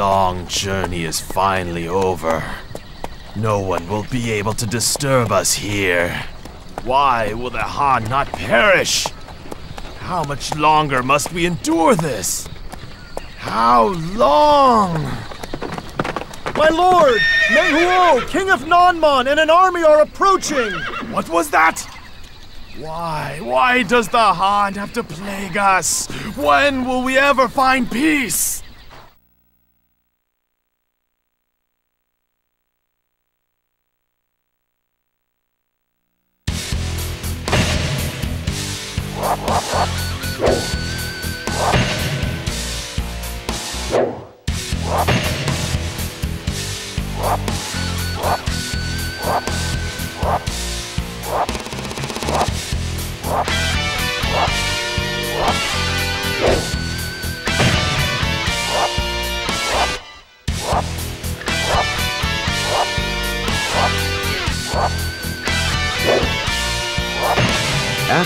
long journey is finally over. No one will be able to disturb us here. Why will the Han not perish? How much longer must we endure this? How long? My lord! Meng Huo, king of Nanman, and an army are approaching! What was that? Why? Why does the Han have to plague us? When will we ever find peace?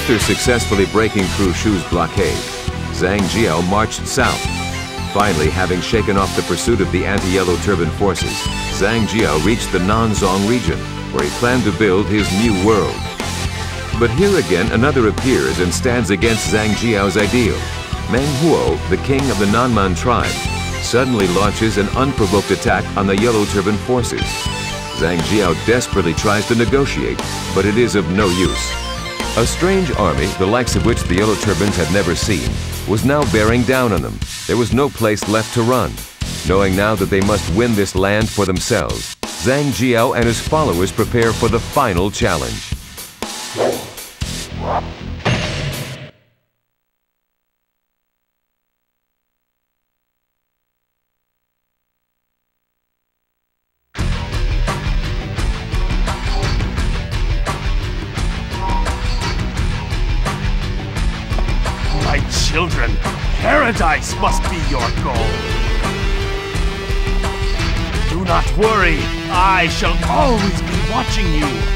After successfully breaking through Shu's blockade, Zhang Jiao marched south. Finally, having shaken off the pursuit of the anti-Yellow Turban forces, Zhang Jiao reached the Nanzhong region, where he planned to build his new world. But here again, another appears and stands against Zhang Jiao's ideal. Meng Huo, the king of the Nanman tribe, suddenly launches an unprovoked attack on the Yellow Turban forces. Zhang Jiao desperately tries to negotiate, but it is of no use. A strange army, the likes of which the Yellow Turbans had never seen, was now bearing down on them. There was no place left to run. Knowing now that they must win this land for themselves, Zhang Jiao and his followers prepare for the final challenge. Paradise must be your goal. Do not worry, I shall always be watching you.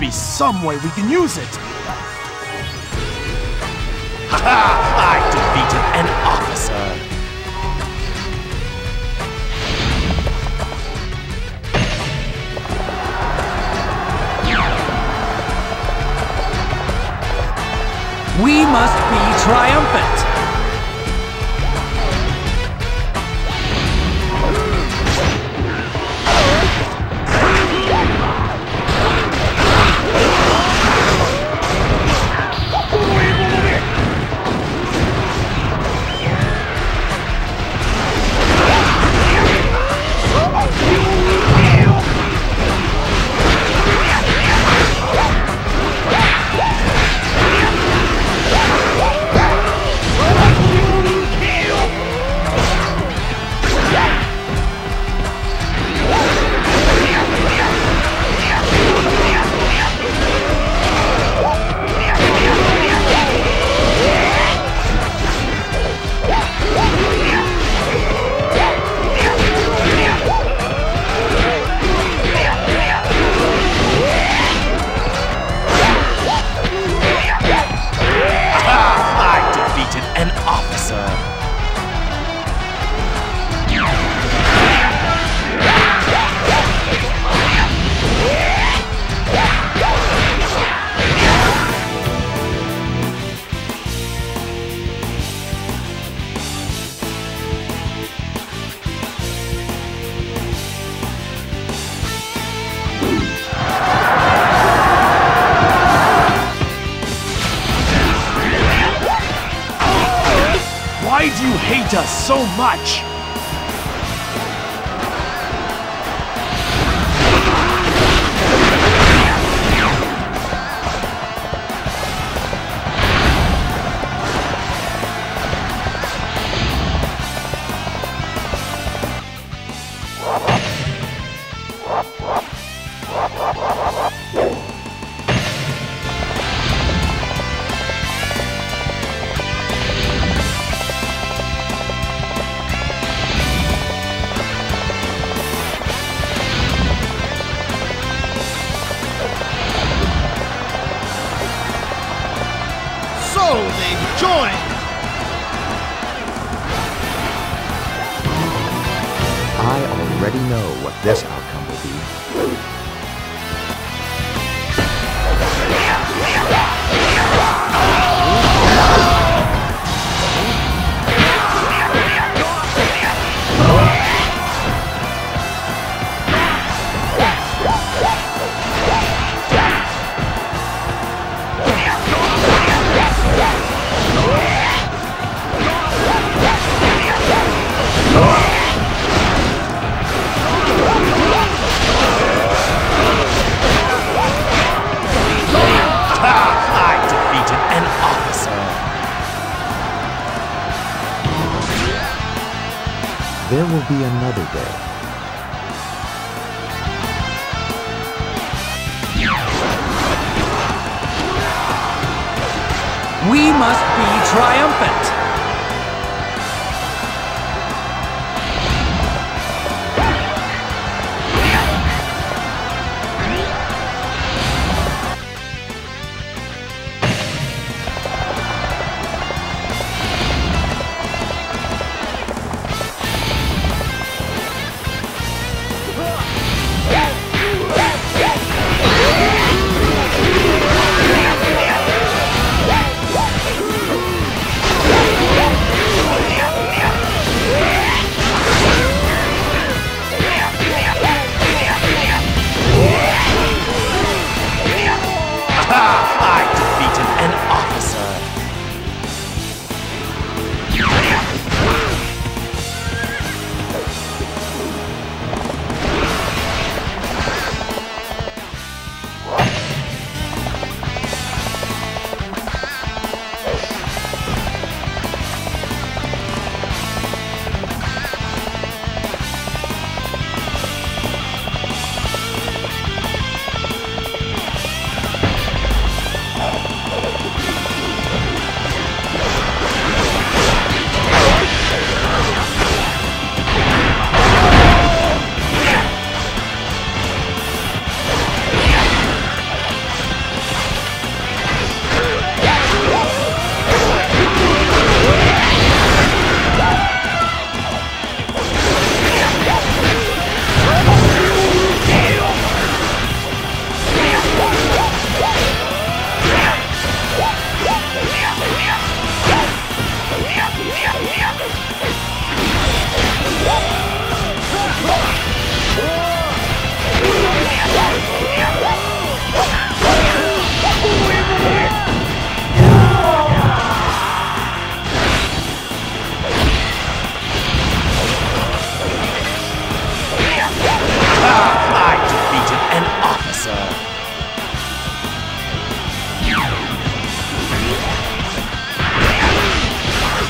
Be some way we can use it! Ha ha! I defeated an officer! We must be triumphant. So much? Already know what this outcome will be. There will be another day. We must be triumphant.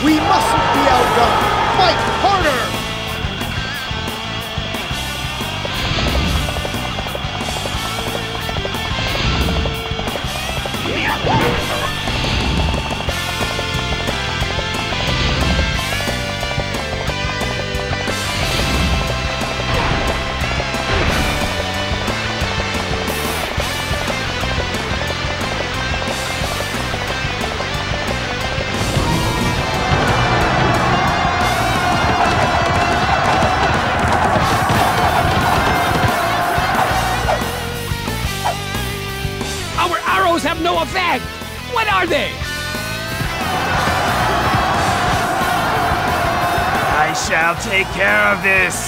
We mustn't be outdone! Fight harder! Take care of this.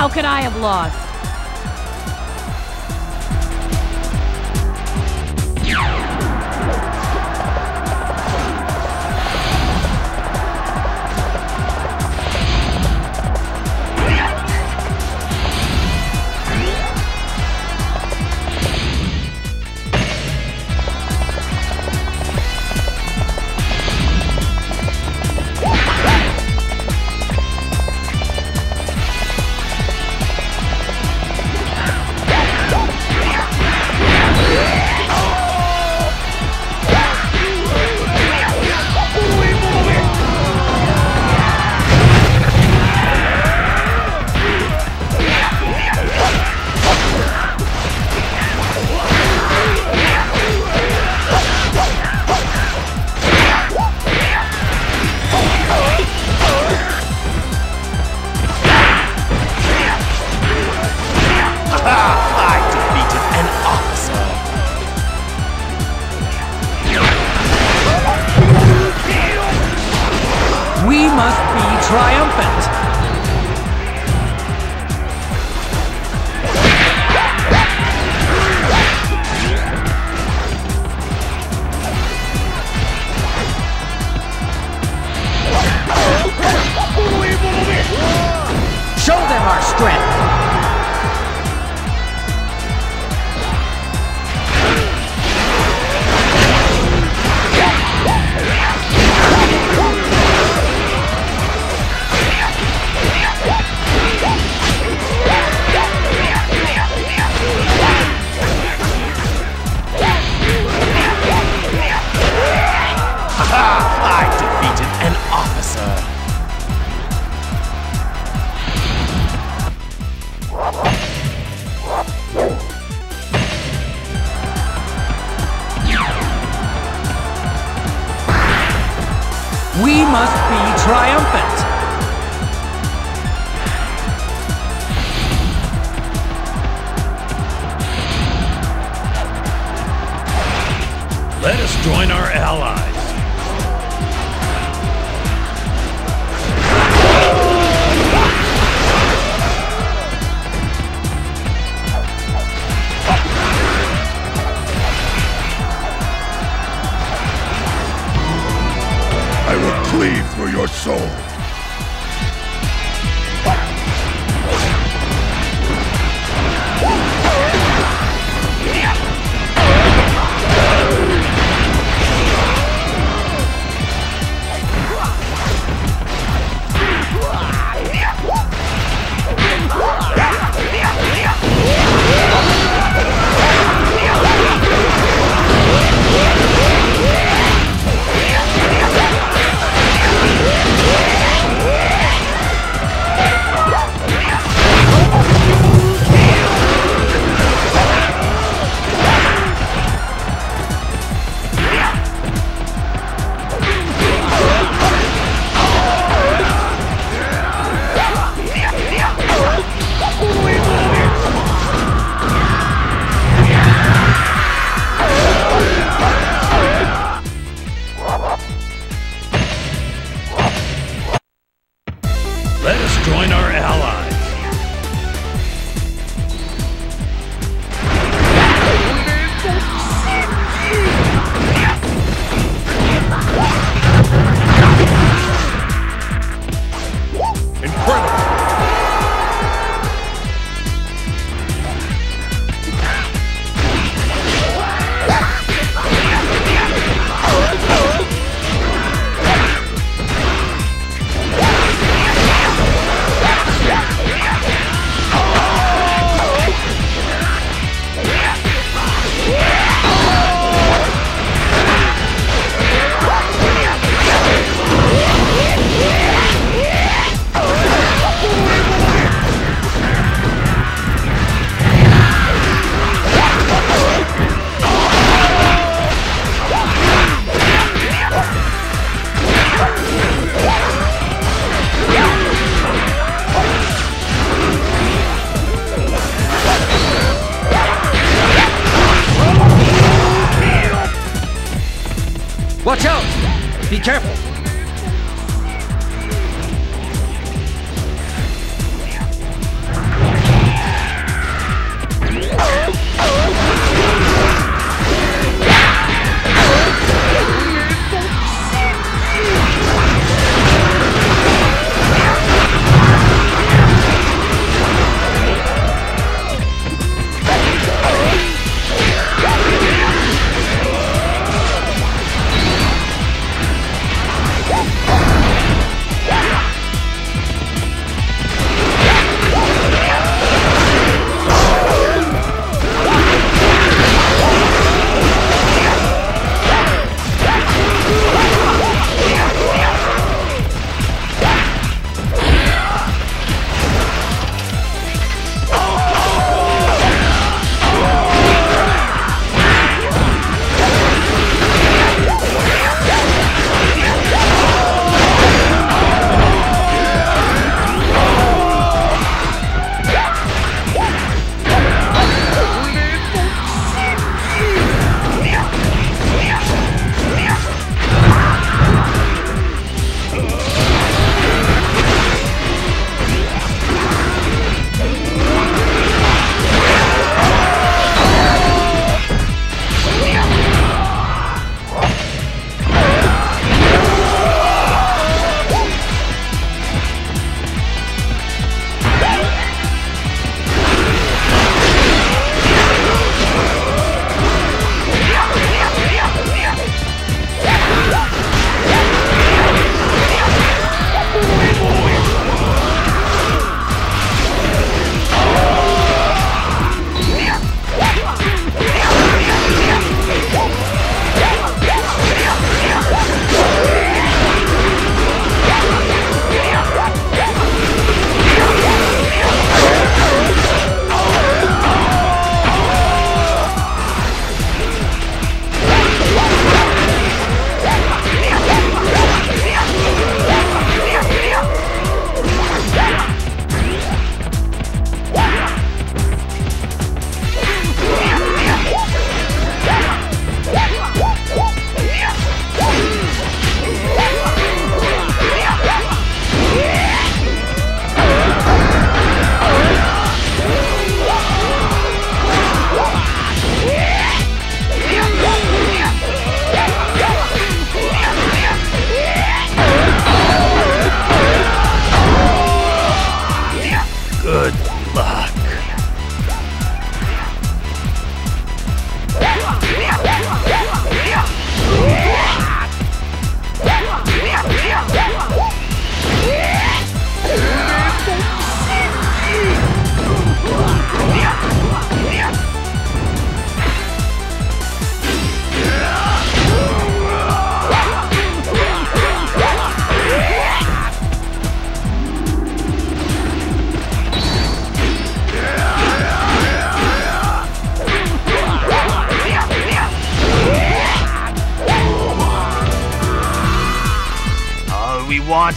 How could I have lost? We must be triumphant. Let us join our allies. Soul.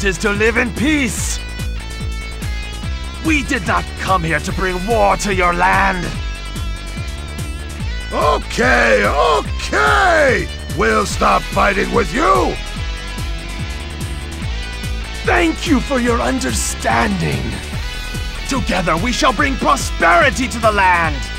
Want is to live in peace. We did not come here to bring war to your land. Okay, okay! We'll stop fighting with you! Thank you for your understanding. Together we shall bring prosperity to the land.